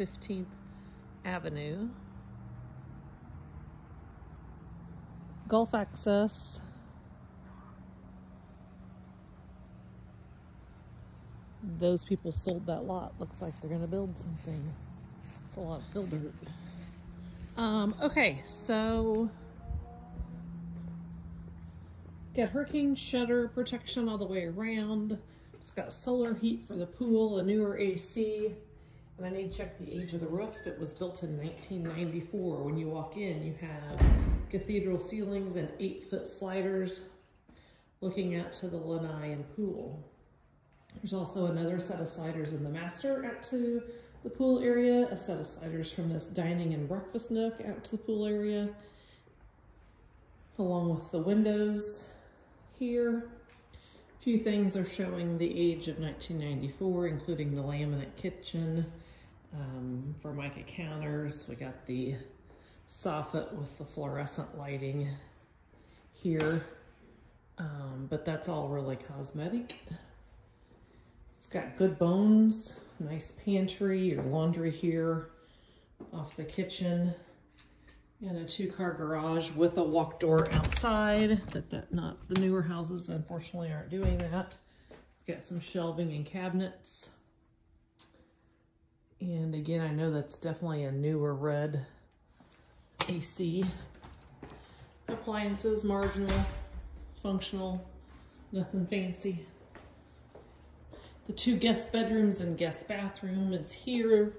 15th Avenue. Gulf access. Those people sold that lot. Looks like they're gonna build something. It's a lot of fill dirt. Um, okay, so got hurricane shutter protection all the way around. It's got solar heat for the pool, a newer AC, and I need to check the age of the roof. It was built in 1994. When you walk in, you have cathedral ceilings and eight foot sliders looking out to the lanai and pool. There's also another set of sliders in the master out to the pool area, a set of sliders from this dining and breakfast nook out to the pool area, along with the windows here. A few things are showing the age of 1994, including the laminate kitchen, um, Formica counters. We got the soffit with the fluorescent lighting here, um, but that's all really cosmetic. It's got good bones, nice pantry or laundry here off the kitchen and a two-car garage with a walk door outside. That, that not the newer houses unfortunately aren't doing that. Got some shelving and cabinets. And again, I know that's definitely a newer red AC. Appliances, marginal, functional, nothing fancy. The two guest bedrooms and guest bathroom is here.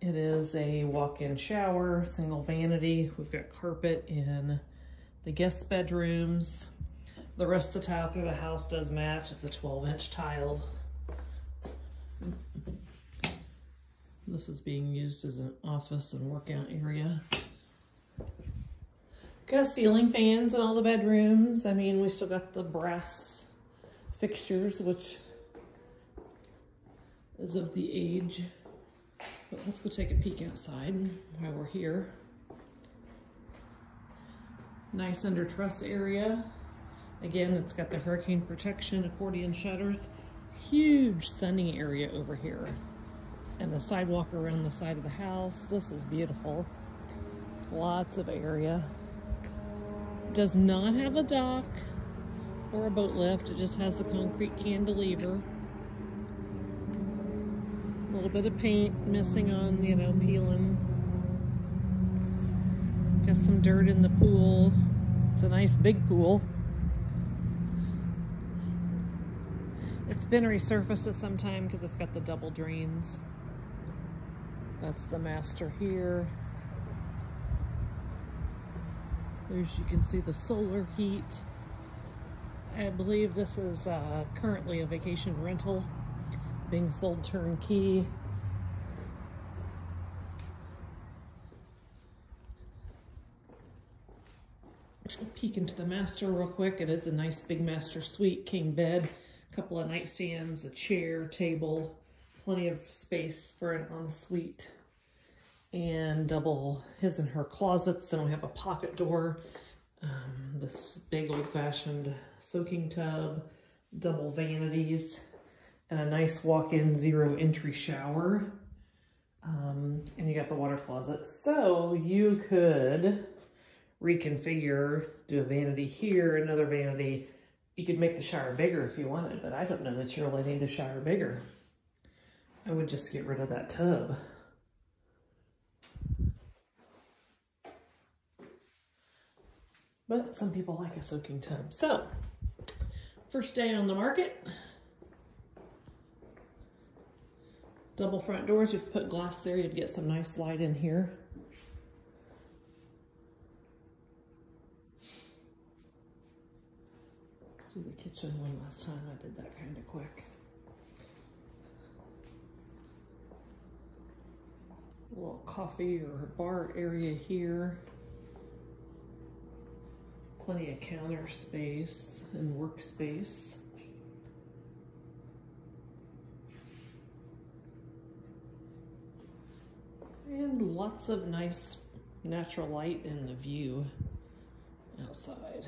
It is a walk-in shower, single vanity. We've got carpet in the guest bedrooms. The rest of the tile through the house does match. It's a 12 inch tile. This is being used as an office and workout area. Got ceiling fans in all the bedrooms. I mean, we still got the brass fixtures, which is of the age. But let's go take a peek outside while we're here. Nice under truss area. Again, it's got the hurricane protection, accordion shutters. Huge sunny area over here and the sidewalk around the side of the house. This is beautiful. Lots of area. Does not have a dock or a boat lift. It just has the concrete cantilever. A little bit of paint missing on, you know, peeling. Just some dirt in the pool. It's a nice big pool. It's been resurfaced at some time because it's got the double drains. That's the master here. There's, you can see the solar heat. I believe this is uh, currently a vacation rental being sold turnkey. Peek into the master real quick. It is a nice big master suite, king bed, a couple of nightstands, a chair, table, plenty of space for an ensuite and double his and her closets. Then don't have a pocket door. Um, this big old-fashioned soaking tub, double vanities, and a nice walk-in zero entry shower. Um, and you got the water closet. So you could reconfigure, do a vanity here, another vanity. You could make the shower bigger if you wanted, but I don't know that you really need the shower bigger. I would just get rid of that tub. But some people like a soaking tub. So, first day on the market. Double front doors, you've put glass there, you'd get some nice light in here. Do the kitchen one last time, I did that kind of quick. Little coffee or bar area here. Plenty of counter space and workspace. And lots of nice natural light in the view outside.